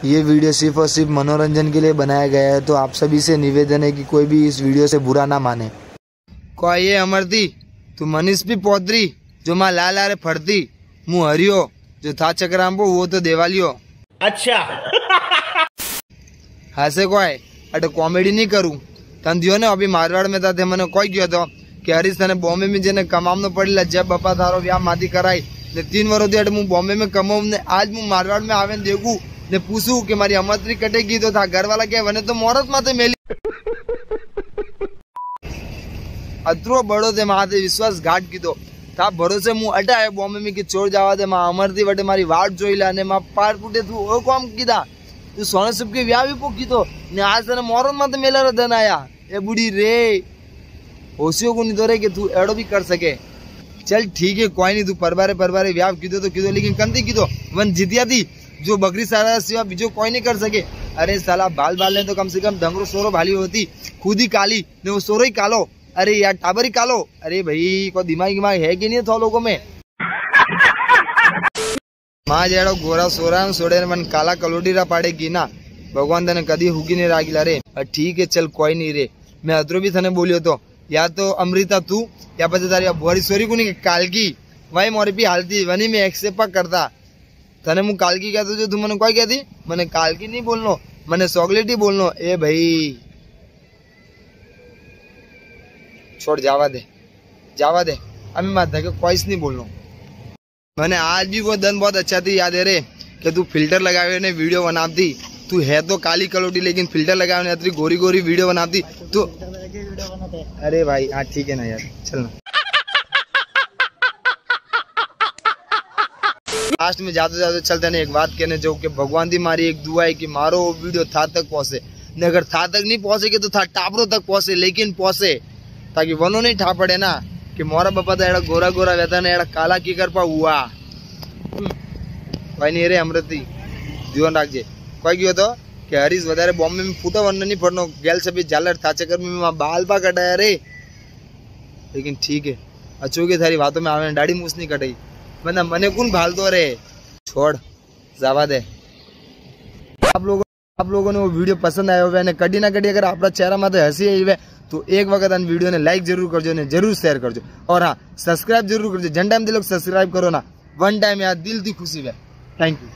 ये वीडियो सिर्फ और सिर्फ मनोरंजन के लिए बनाया गया है तो आप सभी से निवेदन है कि कोई भी इस वीडियो से बुरा ना माने કોઈ એ અમરતી તું મનીષ બી પોદરી જો માં લાલ આરે ફરતી હું હરિયો જો થા ચક્રાંબો वो तो દેવાલિયો अच्छा હાસે કોઈ અટે કોમેડી નહીં કરું તને દિયો ને અભી મારવાડ મેં તાતે મને કોઈ ગયો હતો કે હરીશ તને બોમ્બે में જેને કમામનો પડેલા જબ બપા તારો વ્યાહ માથી કરાઈ ને तीन વર્ષથી અટે હું બોમ્બે में કમાઉં ને આજ હું મારવાડ में આવે ને દેખું ને પૂછું કે મારી અમરત્રી કટેગી તો થા ઘરવાળા કે વને તો મોરત માથે મેલી અતરો બડો તે માથે વિશ્વાસઘાત કીધો તા ભરોસે હું અટાય બોમ્બે में કે ચોર જવા દે માં અમરથી વટે મારી વાટ જોઈ લા ને માં પાર ફૂટે તું ઓ કોમ કીધા તું સોને સબ કે વ્યાહ વિપો કીધો ને આજ તને મોરત માથે મેલા રધન આયા એ બુડી રે હોશિયો को नहीं तो रे कि तू एड़ो भी कर सके चल ठीक है कोई नहीं तू परबारे परबारे व्याह कीधो तो कीधो लेकिन कंती कीधो वन जीतिया थी जो बकरी सारा सिवा बीजो कोई नहीं कर सके। अरे साला, बाल बाल ने तो कम से कम धंगरो सोरो भाली होती। खुद ही काली वो सोरो ही कालो। अरे यार, टाबर ही कालो। अरे भाई, कोई दिमाग दिमाग है कि नहीं था लोगों में? माँ जेड़ो गोरा सोरा सोरे मन काला कलोटी रा पाड़ेगी ना। भगवान तेने कदी हुगी नहीं रागी अरे ठीक है, चल, कोई नहीं रे। मैं अदरो भी थाने बोलियो तो। या तो अमृता तू, या पता तारी बुहरी सोरी को नहीं कालकी वही मोरी भी हालती, वनी मैं एक्सेप्ट करता। તને હું કાલકી કહેતો છું તું મને કોઈ કહેતી મને કાલકી નહીં બોલનો મને ચોકલેટી બોલનો એ ભાઈ છોડ જવા દે જવા દે અમે માથા કે કોઈસ नहीं बोलनो मैंने आज भी वो दिन बहुत अच्छा थी याद है रे कि तू फिल्टर लगावे ने वीडियो बनाती तू है तो काली कलोटी लेकिन फिल्टर लगावे ने इतनी गोरी गोरी वीडियो बनाती तो अरे भाई हाँ ठीक है ना यार चल लास्ट में जाते जाते चलते ने एक बात कहने जो कि भगवान दी मारी एक दुआ है कि मारो वो वीडियो था तक पहुंचे ने अगर था तक नहीं पहुंचेगी तो था टापरो तक पहुंचे लेकिन पहुंचे ताकि वनो नहीं ठा पड़े ना कि मोरा बापा तो एड़ा गोरा गोरा रहता ने एड़ा काला की कर पा हुआ કોઈ નહીં રે અમૃતિ ધ્યાન રાખજે કોઈ ગયો તો કે હરીશ વધારે બોમ્બે में फूटा वरना नहीं पड़नो गैल से भी झालर था चक्कर में वहाँ बाल पा कटाया रे लेकिन ठीक है अच्छो के थारी बातों में आवे दाढ़ी मूछ नहीं कटाई वरना मने कौन भाल दो रे? छोड़, जावा दे। आप लोगों आप लोगों ने वो वीडियो पसंद आया हुआ है कड़ी ना कड़ी अगर आपका चेहरा माथे हँसी आई हुए तो एक वक्त वीडियो ने लाइक ज़रूर करजो, ने ज़रूर शेयर करजो। और हाँ सब्सक्राइब ज़रूर करजो जन टाइम दिल सब्सक्राइब करो ना। वन टाइम यार, दिल की खुशी है थैंक यू